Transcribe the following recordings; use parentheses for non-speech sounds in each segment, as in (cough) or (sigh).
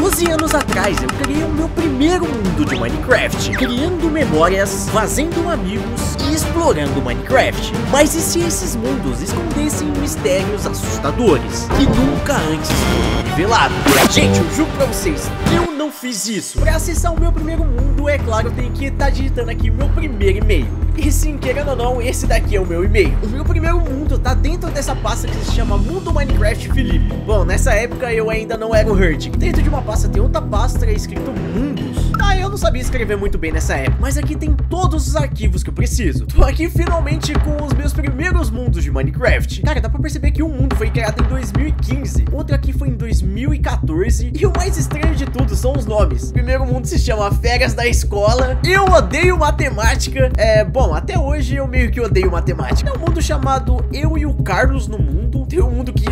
12 anos atrás eu criei o meu primeiro mundo de Minecraft, criando memórias, fazendo amigos e explorando Minecraft. Mas e se esses mundos escondessem mistérios assustadores que nunca antes foram revelados? Gente, eu juro pra vocês, eu não fiz isso. Pra acessar o meu primeiro mundo, é claro, eu tenho que estar tá digitando aqui meu primeiro e-mail. E sim, querendo ou não, esse daqui é o meu e-mail. O meu primeiro mundo tá dentro dessa pasta que se chama Mundo Minecraft Felipe. Bom, nessa época eu ainda não era o Hurt. Dentro de uma pasta tem outra pasta escrito Mundos. Ah, eu não sabia escrever muito bem nessa época, mas aqui tem todos os arquivos que eu preciso. Tô aqui finalmente com os meus primeiros mundos de Minecraft. Cara, dá pra perceber que um mundo foi criado em 2015, outro aqui foi em 2014, e o mais estranho de tudo são os nomes. O primeiro mundo se chama Férias da Escola, eu odeio matemática, é, bom, até hoje eu meio que odeio matemática. É um mundo chamado Eu e o Carlos no Mundo, tem um mundo que,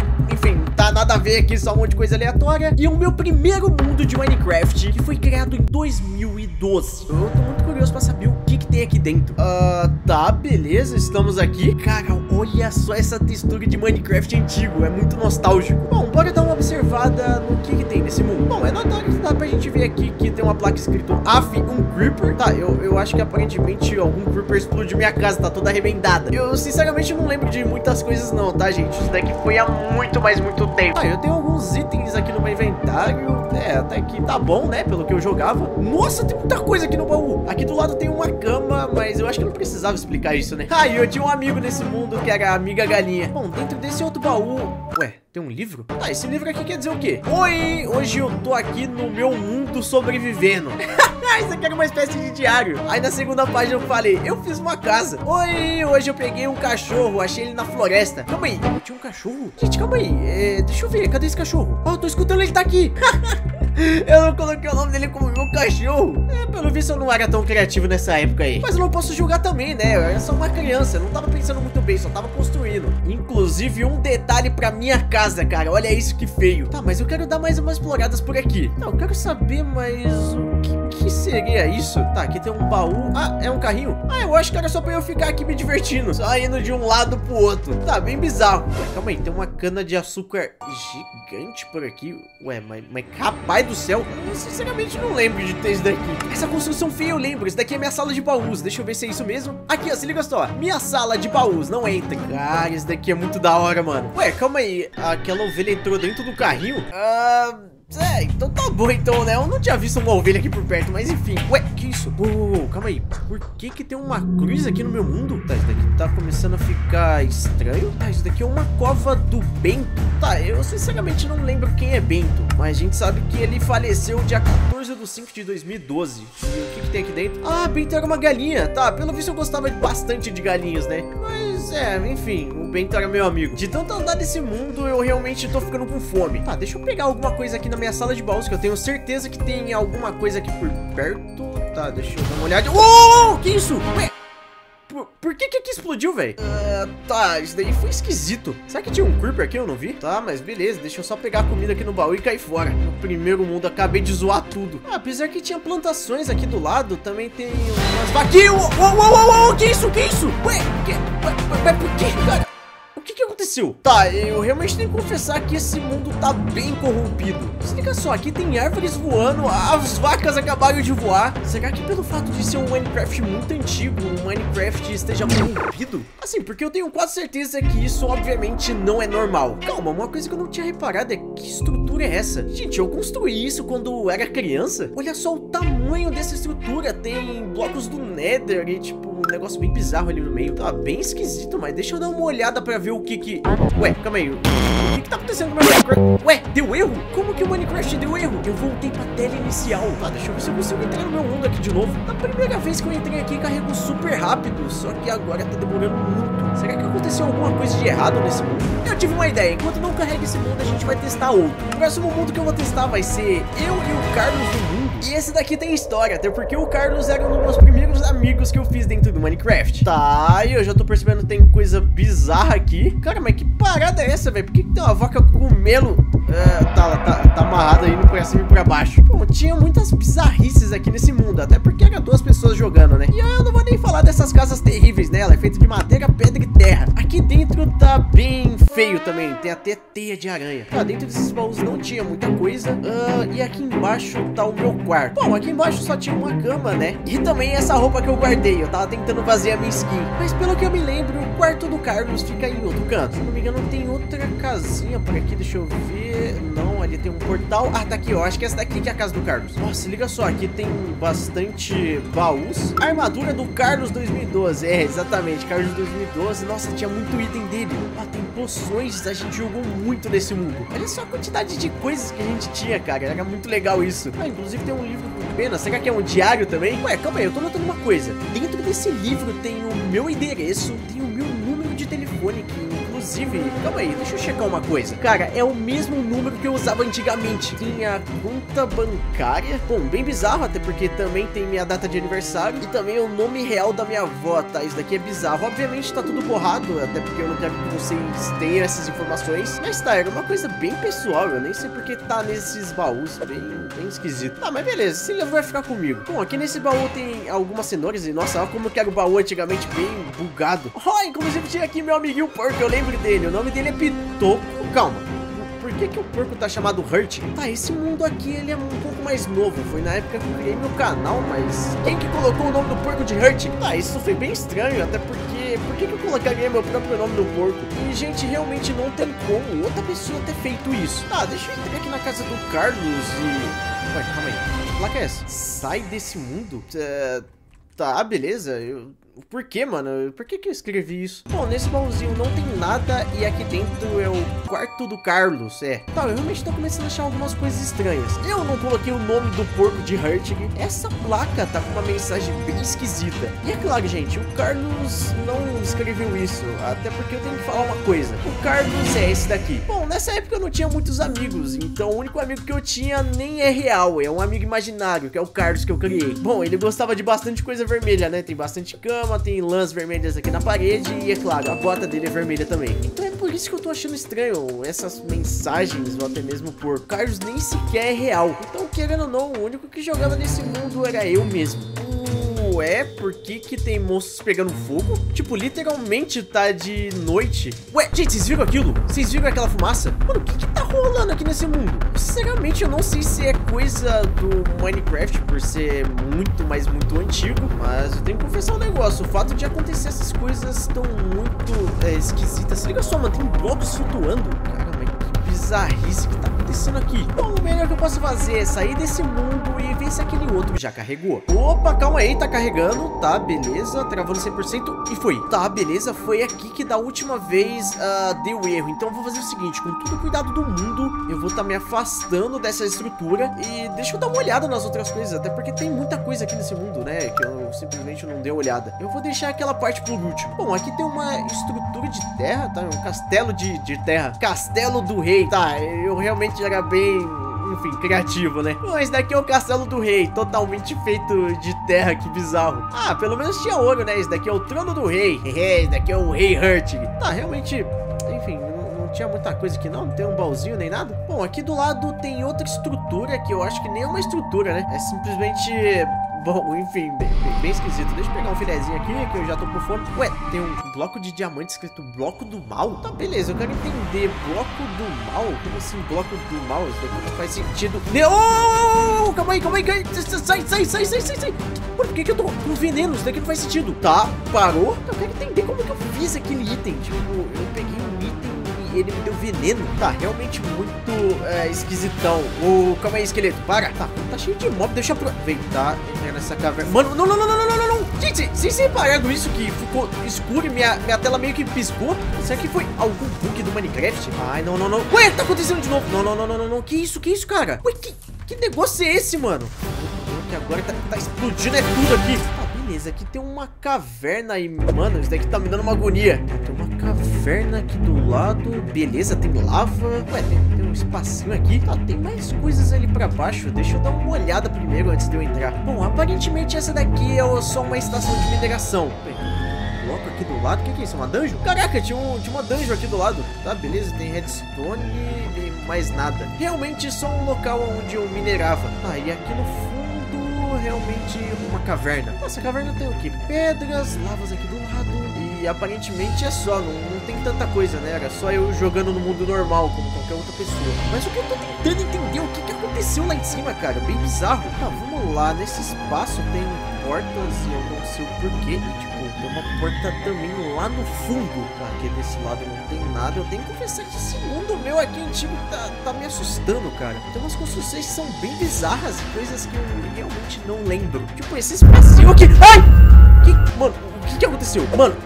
aqui, só um monte de coisa aleatória, e o meu primeiro mundo de Minecraft, que foi criado em 2012. Eu tô muito curioso pra saber o tem aqui dentro. Ah, uh, tá, beleza, estamos aqui. Cara, olha só essa textura de Minecraft antigo, é muito nostálgico. Bom, bora dar uma observada no que que tem nesse mundo. Bom, é notório que dá pra gente ver aqui que tem uma placa escrito AF, um Creeper. Tá, eu, eu acho que aparentemente algum Creeper explodiu minha casa, tá toda arrebendada. Eu, sinceramente, não lembro de muitas coisas não, tá, gente? Isso daqui foi há muito, mas muito tempo. Ah, eu tenho alguns itens aqui no meu inventário. É, até que tá bom, né, pelo que eu jogava. Nossa, tem muita coisa aqui no baú. Aqui do lado tem uma cama, mas eu acho que não precisava explicar isso, né? Ah, e eu tinha um amigo nesse mundo que era a amiga galinha. Bom, dentro desse outro baú... Ué, tem um livro? Ah, esse livro aqui quer dizer o quê? Oi, hoje eu tô aqui no meu mundo sobrevivendo. (laughs) Isso aqui era uma espécie de diário. Aí na segunda página eu falei, eu fiz uma casa. Oi, hoje eu peguei um cachorro, achei ele na floresta. Calma aí, tinha um cachorro? Gente, calma aí, é, deixa eu ver, cadê esse cachorro? Ó, oh, tô escutando ele tá aqui. (laughs) eu não coloquei o nome dele como meu cachorro. É, pelo visto eu não era tão criativo nessa época aí. Mas eu não posso julgar também, né? Eu era só uma criança, eu não tava pensando muito bem, só tava construindo. Inclusive, um detalhe pra minha casa, cara. Olha isso que feio. Tá, mas eu quero dar mais umas exploradas por aqui. Não, eu quero saber mais o que que seria isso? Tá, aqui tem um baú. Ah, é um carrinho? Ah, eu acho que era só pra eu ficar aqui me divertindo. Só indo de um lado pro outro. Tá, bem bizarro. Ué, calma aí, tem uma cana de açúcar gigante por aqui. Ué, mas, mas capaz do céu. Eu sinceramente não lembro de ter isso daqui. Essa construção feia eu lembro. Isso daqui é minha sala de baús. Deixa eu ver se é isso mesmo. Aqui, ó, se liga só. Minha sala de baús. Não entra. Cara, isso daqui é muito da hora, mano. Ué, calma aí. Aquela ovelha entrou dentro do carrinho? Ah... É, então tá bom então, né? Eu não tinha visto uma ovelha aqui por perto, mas enfim. Ué, que isso? Oh, calma aí. Por que que tem uma cruz aqui no meu mundo? Tá, isso daqui tá começando a ficar estranho. Tá, isso daqui é uma cova do Bento. Tá, eu sinceramente não lembro quem é Bento, mas a gente sabe que ele faleceu dia 14 de 5 de 2012. E o que que tem aqui dentro? Ah, Bento era uma galinha. Tá, pelo visto eu gostava bastante de galinhas, né? Mas, é, enfim, o Bento era meu amigo. De tanto andar nesse mundo, eu realmente tô ficando com fome. Tá, deixa eu pegar alguma coisa aqui na minha sala de baús, que eu tenho certeza que tem alguma coisa aqui por perto. Tá, deixa eu dar uma olhada. Uou, que isso? Ué, por, por, que que explodiu, velho? Uh, tá, isso daí foi esquisito. Será que tinha um creeper aqui? Eu não vi? Tá, mas beleza, deixa eu só pegar a comida aqui no baú e cair fora. No primeiro mundo, acabei de zoar tudo. Ah, apesar que tinha plantações aqui do lado, também tem umas vaquinhas. Uou, uou, uou, uou, que isso, que isso? Ué, que, ué, ué, por que, cara? Aconteceu? Tá, eu realmente tenho que confessar que esse mundo tá bem corrompido. Se liga só, aqui tem árvores voando, as vacas acabaram de voar. Será que pelo fato de ser um Minecraft muito antigo, o Minecraft esteja corrompido? Assim, porque eu tenho quase certeza que isso obviamente não é normal. Calma, uma coisa que eu não tinha reparado é que estrutura é essa? Gente, eu construí isso quando era criança. Olha só o tamanho dessa estrutura. Tem blocos do Nether e tipo um negócio bem bizarro ali no meio. Tá bem esquisito, mas deixa eu dar uma olhada pra ver o que que... Ué, calma aí. O que que tá acontecendo com o Minecraft? Ué, deu erro? Como que o Minecraft deu erro? Eu voltei pra tela inicial. Tá, deixa eu ver se eu consigo entrar no meu mundo aqui de novo. Na primeira vez que eu entrei aqui, carregou super rápido. Só que agora tá demorando muito. Será que aconteceu alguma coisa de errado nesse mundo? Eu tive uma ideia. Enquanto não carrega esse mundo, a gente vai testar outro. O próximo mundo que eu vou testar vai ser eu e o Carlos do mundo. E esse daqui tem história, até porque o Carlos era um dos meus primeiros amigos que eu fiz dentro do Minecraft. Tá, e eu já tô percebendo que tem coisa bizarra aqui. Cara, mas que parada é essa, velho? Por que, que tem uma vaca com cogumelo É, tá, tá, tá amarrado aí, não pra cima e pra baixo. Bom, tinha muitas bizarrices aqui nesse mundo, até porque eram duas pessoas jogando, né? E eu não vou nem falar dessas casas terríveis, né? Ela é feita de madeira, pedra e terra. Aqui dentro tá bem feio também, tem até teia de aranha. Tá, dentro desses baús não tinha muita coisa. Uh, e aqui embaixo tá o meu quarto. Bom, aqui embaixo só tinha uma cama, né? E também essa roupa que eu guardei. Eu tava tentando fazer a minha skin. Mas pelo que eu me lembro, o quarto do Carlos fica em outro canto. Se não me engano, tem outra casinha por aqui, deixa eu ver. Não, ali tem um portal. Ah, tá aqui, ó. Acho que essa daqui que é a casa do Carlos. Nossa, liga só, aqui tem bastante baús. Armadura do Carlos 2012. É, exatamente, Carlos 2012. Nossa, tinha muito item dele. Ah, tem poções. A gente jogou muito nesse mundo. Olha só a quantidade de coisas que a gente tinha, cara. Era muito legal isso. Ah, inclusive tem um livro com pena. Será que é um diário também? Ué, calma aí, eu tô notando uma coisa. Dentro desse livro tem o meu endereço, tem o meu número de telefone que Inclusive, calma aí, deixa eu checar uma coisa. Cara, é o mesmo número que eu usava antigamente. Tinha conta bancária. Bom, bem bizarro, até porque também tem minha data de aniversário e também o nome real da minha avó, tá? Isso daqui é bizarro. Obviamente tá tudo borrado, até porque eu não quero que vocês tenham essas informações. Mas tá, era uma coisa bem pessoal. Eu nem sei porque tá nesses baús. Bem, bem esquisito. Tá, mas beleza, esse livro vai ficar comigo. Bom, aqui nesse baú tem algumas cenouras e, nossa, olha como que era o baú antigamente bem bugado. Oh, inclusive tinha aqui meu amiguinho porco, eu lembro dele. O nome dele é Pitoco. Calma. Por que, que o porco tá chamado Hurt? Tá, esse mundo aqui ele é um pouco mais novo. Foi na época que eu criei meu canal, mas quem que colocou o nome do porco de Hurt? Tá, isso foi bem estranho, até porque... Por que, que eu colocaria meu próprio nome no porco? E, gente, realmente não tem como outra pessoa ter feito isso. Tá, deixa eu entrar aqui na casa do Carlos e... Ué, calma aí. Que placa é essa? Sai desse mundo? Uh, tá, beleza. Eu por que, mano? Por que que eu escrevi isso? Bom, nesse baúzinho não tem nada e aqui dentro é o quarto do Carlos, é. Tá, eu realmente tô começando a achar algumas coisas estranhas. Eu não coloquei o nome do porco de Hurtig. Essa placa tá com uma mensagem bem esquisita. E é claro, gente, o Carlos não escreveu isso, até porque eu tenho que falar uma coisa. O Carlos é esse daqui. Bom, nessa época eu não tinha muitos amigos, então o único amigo que eu tinha nem é real, é um amigo imaginário, que é o Carlos que eu criei. Bom, ele gostava de bastante coisa vermelha, né? Tem bastante cama, cama, tem lãs vermelhas aqui na parede e, é claro, a bota dele é vermelha também. Então é por isso que eu tô achando estranho essas mensagens ou até mesmo por Carlos nem sequer é real. Então, querendo ou não, o único que jogava nesse mundo era eu mesmo é? Por que que tem monstros pegando fogo? Tipo, literalmente tá de noite. Ué, gente, vocês viram aquilo? Vocês viram aquela fumaça? Mano, o que que tá rolando aqui nesse mundo? Sinceramente, eu não sei se é coisa do Minecraft, por ser muito, mas muito antigo. Mas eu tenho que confessar um negócio. O fato de acontecer essas coisas tão muito é, esquisitas. Se liga só, mano, tem blocos flutuando. Cara, mas que bizarrice que tá acontecendo aqui? Bom, o melhor que eu posso fazer é sair desse mundo e ver se aquele outro já carregou. Opa, calma aí, tá carregando. Tá, beleza, travando 100% e foi. Tá, beleza, foi aqui que da última vez uh, deu erro. Então eu vou fazer o seguinte, com todo o cuidado do mundo, eu vou estar tá me afastando dessa estrutura e deixa eu dar uma olhada nas outras coisas, até porque tem muita coisa aqui nesse mundo, né, que eu simplesmente não dei uma olhada. Eu vou deixar aquela parte por último. Bom, aqui tem uma estrutura de terra, tá? Um castelo de, de terra. Castelo do rei. Tá, eu realmente gente era bem enfim, criativo, né? Bom, esse daqui é o castelo do rei, totalmente feito de terra, que bizarro. Ah, pelo menos tinha ouro, né? Esse daqui é o trono do rei. (laughs) esse daqui é o rei Hurtig. Tá, realmente, enfim, não, não tinha muita coisa aqui não, não tem um baúzinho nem nada. Bom, aqui do lado tem outra estrutura que eu acho que nem é uma estrutura, né? É simplesmente Bom, enfim, bem, bem, bem, esquisito. Deixa eu pegar um filezinho aqui, que eu já tô com fome. Ué, tem um bloco de diamante escrito bloco do mal? Tá, beleza, eu quero entender. Bloco do mal? Como assim, bloco do mal? Isso daqui não faz sentido. Oh, calma aí, calma aí, calma aí. Sai, sai, sai, sai, sai, sai. Por que que eu tô com veneno? Isso daqui não faz sentido. Tá, parou. Eu quero entender como que eu fiz aquele item. Tipo, eu peguei um ele me deu veneno. Tá realmente muito é, esquisitão. O... Calma aí, esqueleto, para. Tá, tá cheio de mob, deixa eu aproveitar entrar nessa caverna. Mano, não, não, não, não, não, não, não. Gente, vocês repararam isso que ficou escuro e minha, minha tela meio que piscou? Será que foi algum bug do Minecraft? Ai, não, não, não. Ué, tá acontecendo de novo. Não, não, não, não, não, não. Que isso, que isso, cara? Ué, que, que negócio é esse, mano? Que agora tá, tá explodindo é tudo aqui. Tá, beleza. Aqui tem uma caverna aí, mano. Isso daqui tá me dando uma agonia. Tem uma caverna aqui do lado. Beleza, tem lava. Ué, tem, tem um espacinho aqui. Tá, tem mais coisas ali pra baixo. Deixa eu dar uma olhada primeiro antes de eu entrar. Bom, aparentemente essa daqui é só uma estação de mineração. bloco aqui do lado. O que, que é isso? Uma dungeon? Caraca, tinha, um, tinha uma dungeon aqui do lado. Tá, beleza. Tem redstone. Tem mais nada. Realmente só um local onde eu minerava. Ah, e aqui no fundo, realmente uma caverna. Nossa, a caverna tem o quê? Pedras, lavas aqui do lado. E aparentemente é só, não, não tem tanta coisa, né? Era só eu jogando no mundo normal, como qualquer outra pessoa. Mas o que eu tô tentando entender, o que, que aconteceu lá em cima, cara? Bem bizarro. Tá, vamos lá. Nesse espaço tem portas e eu não sei o porquê. Tipo, tem uma porta também lá no fundo. Aqui desse lado não tem nada. Eu tenho que confessar que esse mundo meu aqui antigo tá, tá me assustando, cara. Tem umas construções que são bem bizarras coisas que eu realmente não lembro. Tipo, esse espacinho aqui. Ai! Que, mano, o que que aconteceu? Mano,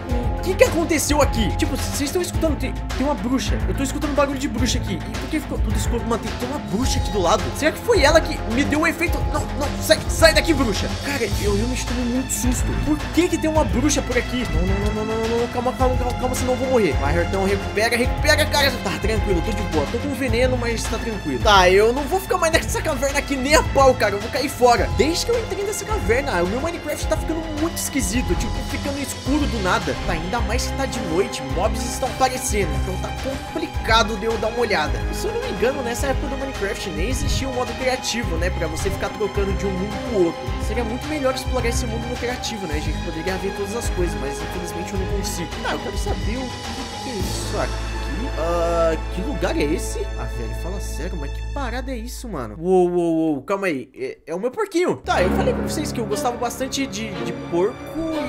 que que aconteceu aqui? Tipo, vocês estão escutando, tem, tem uma bruxa. Eu tô escutando um bagulho de bruxa aqui. E por que ficou tudo escuro? Mano, tem, tem uma bruxa aqui do lado. Será que foi ela que me deu o efeito? Não, não, sai, sai daqui, bruxa. Cara, eu realmente tomei muito susto. Por que que tem uma bruxa por aqui? Não, não, não, não, não, não, não. Calma, calma, calma, calma, senão eu vou morrer. Vai, Hertão, recupera, recupera, cara. Tá tranquilo, tô de boa. Tô com veneno, mas tá tranquilo. Tá, eu não vou ficar mais nessa caverna aqui nem a pau, cara. Eu vou cair fora. Desde que eu entrei nessa caverna, o meu Minecraft tá ficando muito esquisito. Tipo, ficando escuro do nada. Tá, ainda mais que tá de noite, mobs estão aparecendo. Então tá complicado de eu dar uma olhada. E se eu não me engano, nessa época do Minecraft nem existia um modo criativo, né? Pra você ficar trocando de um mundo pro outro. Seria muito melhor explorar esse mundo no criativo, né? Gente poderia ver todas as coisas, mas infelizmente eu não consigo. Ah, eu quero saber o que é isso aqui. Ah, que lugar é esse? Ah, velho, fala sério, mas que parada é isso, mano? Uou, uou, uou, calma aí. É, é o meu porquinho. Tá, eu falei pra vocês que eu gostava bastante de, de porco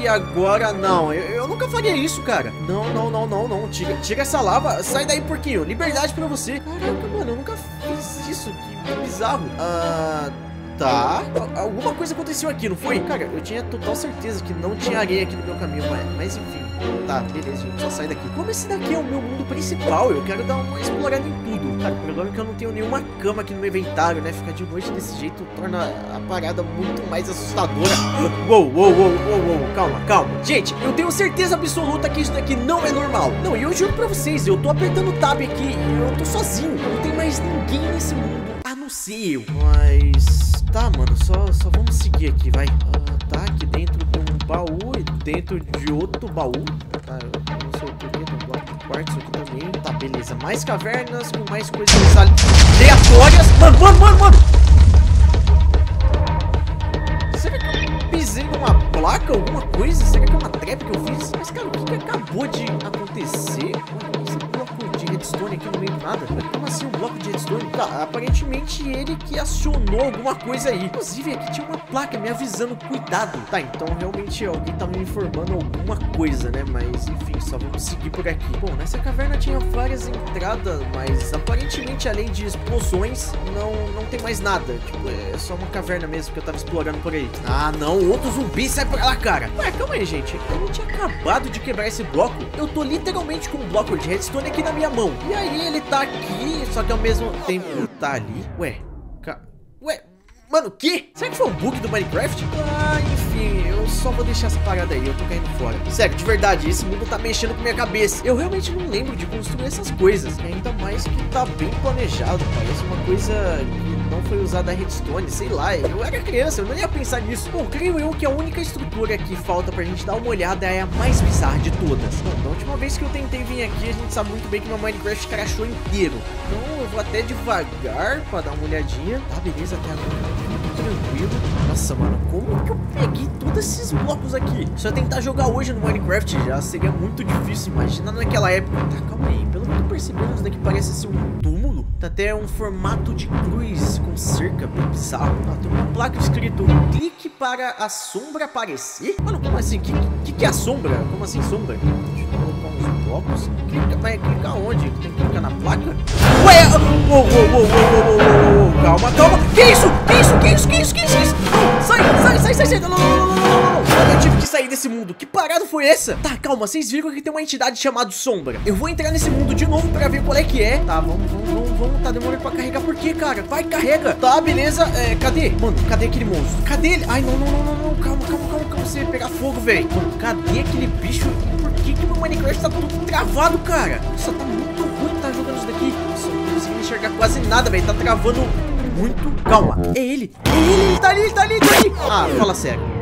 e agora não. Eu, eu nunca faria isso, cara. Não, não, não, não, não. Tira, tira essa lava. Sai daí, porquinho. Liberdade pra você. Caraca, mano, eu nunca fiz isso. Que bizarro. Ah... Tá. Al- Alguma coisa aconteceu aqui, não foi? Cara, eu tinha total certeza que não tinha areia aqui no meu caminho, mas, mas enfim. Tá, beleza, gente. Só sai daqui. Como esse daqui é o meu mundo principal, eu quero dar uma explorada em tudo. Cara, o problema é que eu não tenho nenhuma cama aqui no meu inventário, né? Ficar de noite desse jeito torna a parada muito mais assustadora. Uou, uou, uou, uou, uou. Calma, calma. Gente, eu tenho certeza absoluta que isso daqui não é normal. Não, e eu juro pra vocês, eu tô apertando o tab aqui e eu tô sozinho. Não tem mais ninguém nesse mundo a não ser eu. Mas. Tá, mano, só, só vamos seguir aqui, vai. Ah, tá, aqui dentro tem um baú dentro de outro baú. Tá, eu não sei o porquê, tem um bloco de quartzo aqui também. Tá, beleza. Mais cavernas com mais coisas aleatórias. Mano, mano, mano, mano! Alguma coisa aí. Inclusive, aqui tinha uma placa me avisando, cuidado. Tá, então realmente alguém tá me informando alguma coisa, né? Mas, enfim, só vamos seguir por aqui. Bom, nessa caverna tinha várias entradas, mas aparentemente, além de explosões, não, não tem mais nada. Tipo, é só uma caverna mesmo que eu tava explorando por aí. Ah, não, outro zumbi sai pra lá, cara. Ué, calma aí, gente. Eu tinha acabado de quebrar esse bloco. Eu tô literalmente com um bloco de redstone aqui na minha mão. E aí ele tá aqui, só que ao mesmo tempo tá ali. Ué, mano, o quê? Será que foi um bug do Minecraft? Ah, enfim, eu só vou deixar essa parada aí, eu tô caindo fora. Sério, de verdade, esse mundo tá mexendo com minha cabeça. Eu realmente não lembro de construir essas coisas. E ainda mais que tá bem planejado, parece uma coisa não foi usada a redstone, sei lá. Eu era criança, eu não ia pensar nisso. Bom, creio eu que a única estrutura que falta pra gente dar uma olhada é a mais bizarra de todas. Bom, da última vez que eu tentei vir aqui, a gente sabe muito bem que meu Minecraft crashou inteiro. Então eu vou até devagar pra dar uma olhadinha. Tá, beleza, até agora tudo tranquilo. Nossa, mano, como que eu peguei todos esses blocos aqui? Se eu tentar jogar hoje no Minecraft já seria muito difícil. Imagina naquela época. Tá, calma aí. Pelo isso daqui parece ser um túmulo. Tá até um formato de cruz com cerca, bem bizarro. Ah, tem uma placa escrito clique para a sombra aparecer. Mano, como assim? Que, que, que é a sombra? Como assim sombra? Deixa eu colocar uns blocos. Clica, mas clica onde? Tem que clicar na placa? Ué! Uou, uou, uou, uou, uou, calma, calma. Que isso? Que isso? Que isso? Que isso? Que isso? Que isso? Sai, sai, sai, sai, sai. Não, não, não, não, não, não. Eu tive que sair desse mundo. Que parada foi essa? Tá, calma. Vocês viram que tem uma entidade chamada Sombra. Eu vou entrar nesse mundo de novo pra ver qual é que é. Tá, vamos, vamos, vamos, vamos. Tá demorando pra carregar. Por quê, cara? Vai, carrega. Tá, beleza. É, cadê? Mano, cadê aquele monstro? Cadê ele? Ai, não, não, não, não, não. Calma, calma, calma, calma. Você vai pegar fogo, velho. Mano, cadê aquele bicho? Por que que meu Minecraft tá tudo travado, cara? Nossa, tá muito ruim tá jogando isso daqui. Nossa, não conseguindo enxergar quase nada, velho. Tá travando muito. Calma. É ele. É ele. Ele tá ali, ele tá ali, ele tá ali. Ah, fala sério.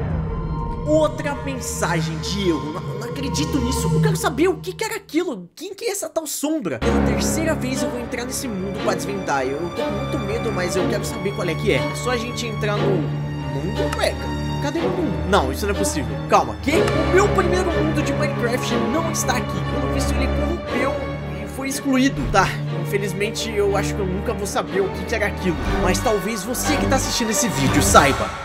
Outra mensagem de erro. Não, não acredito nisso. Eu quero saber o que, que era aquilo. Quem que é essa tal sombra? Pela terceira vez eu vou entrar nesse mundo pra desvendar. Eu com muito medo, mas eu quero saber qual é que é. É só a gente entrar no mundo, ué, Cadê o mundo? Não, isso não é possível. Calma, que? O meu primeiro mundo de Minecraft não está aqui. Pelo visto, ele corrompeu e foi excluído. Tá, infelizmente eu acho que eu nunca vou saber o que, que era aquilo. Mas talvez você que tá assistindo esse vídeo saiba.